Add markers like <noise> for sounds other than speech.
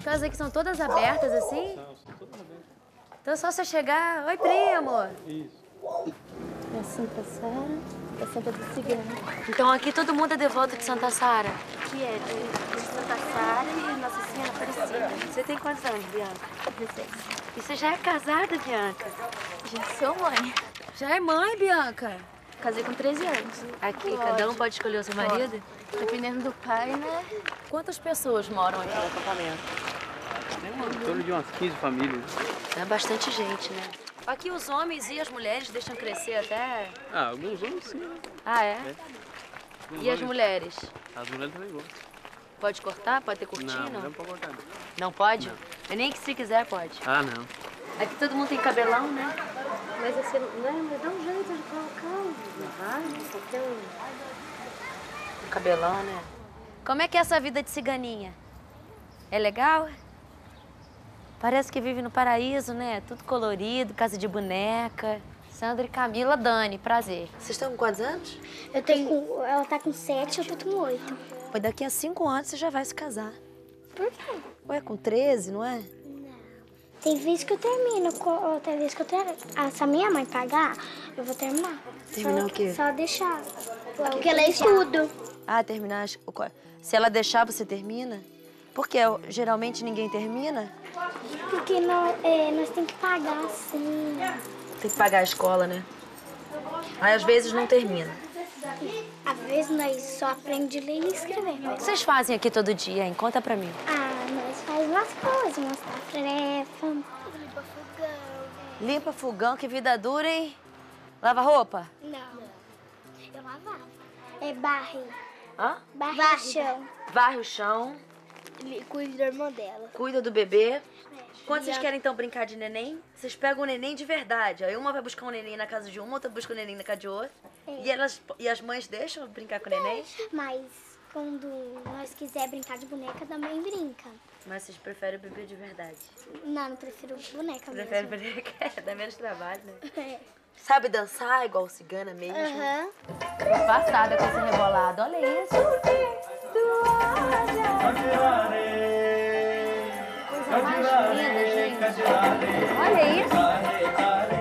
As casas aqui são todas abertas assim? São, são todas abertas. Então é só você chegar. Oi, primo! Isso. É Santa Sara, é Santa do Cigano. Então aqui todo mundo é devoto de Santa Sara. Que é de, de Santa Sara e Nossa Senhora Aparecida. Você tem quantos anos, Bianca? 16. E você já é casada, Bianca? Já sou mãe. Já é mãe, Bianca? Casei com 13 anos. Aqui, cada um pode escolher o seu marido? Dependendo do pai, né? Quantas pessoas moram aqui no acampamento? Tem uma, em torno de umas 15 famílias. É bastante gente, né? Aqui os homens e as mulheres deixam crescer até... Ah, alguns homens sim, né? Ah, é? Alguns E as mulheres? As mulheres também gostam. Pode cortar? Pode ter cortina? Não, não pode cortar. não. Não pode? Não. É nem que se quiser pode. Ah, não. Aqui todo mundo tem cabelão, né? Mas assim, né? Mas dá um jeito de colocar. Ah, qualquer um. Um cabelão, né? Como é que é essa vida de ciganinha? É legal? Parece que vive no paraíso, né? Tudo colorido, casa de boneca. Sandra e Camila Dani, prazer. Vocês estão com quantos anos? Eu tenho com, ela tá com sete, eu tô com oito. Pois daqui a cinco anos você já vai se casar. Por quê? Ué, com 13, não é? Tem vezes que eu termino, tem vezes que eu termino. Ah, se a minha mãe pagar, eu vou terminar. Terminar Só- o quê? Só ela deixar. Porque ela é estudo. Ah, terminar. Se ela deixar, você termina? Porque geralmente ninguém termina. Porque nós, é, nós temos que pagar, sim. Tem que pagar a escola, né? Aí às vezes não termina. Às vezes nós só aprende a ler e escrever. O que vocês fazem aqui todo dia, hein? Conta pra mim. Ah, umas coisas, umas tarefas. Limpa fogão. Limpa fogão, que vida dura, hein? Lava roupa? Não. Eu lavava. É barre. Hã? Barre no chão. Varre o chão, cuida da irmã dela. cuida do bebê. Quando vocês querem então brincar de neném, vocês pegam o neném de verdade. Aí uma vai buscar um neném na casa de uma, outra busca o neném na casa de outra. E, elas, e as mães deixam brincar com o neném? Mas quando nós quiser brincar de boneca, também brinca. Mas vocês preferem o bebê de verdade. Não, não prefiro boneca Preferem mesmo. boneca, dá menos trabalho, né? <laughs> É. Sabe dançar igual cigana mesmo? Aham. Tô passada com esse rebolado, olha isso. Coisa mais linda, gente. Olha isso.